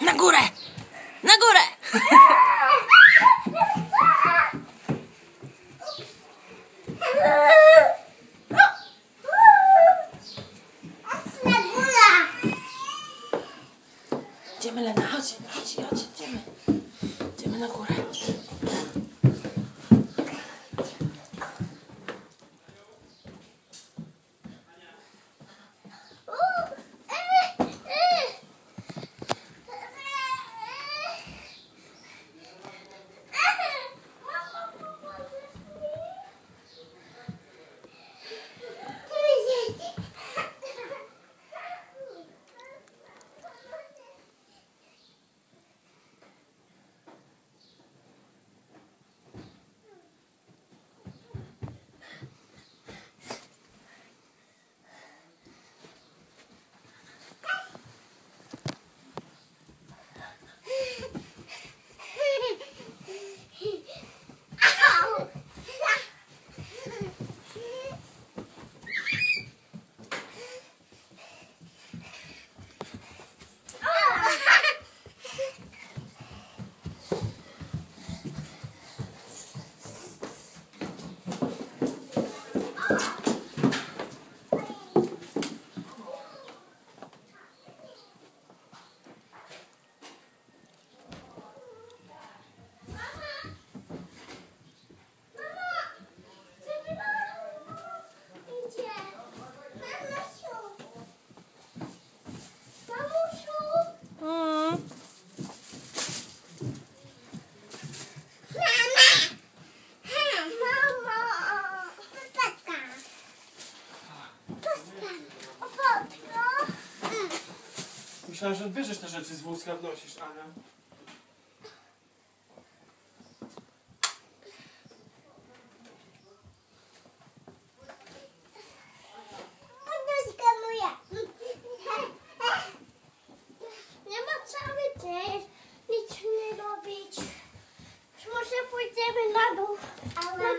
Na górę! Na górę! Idziemy Lena, chodź, chodź, chodź, idziemy. Idziemy na górę. Mm. Myślałem, że bierzesz te rzeczy z wózka wnosisz, Ania. Nie ma cały dzień nic nie robić. Może pójdziemy na dół. Na